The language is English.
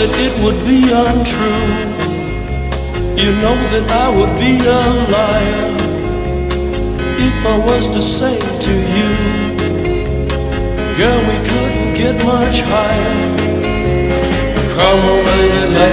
that it would be untrue. You know that I would be a liar if I was to say to you, Girl, we couldn't get much higher. Come on, baby.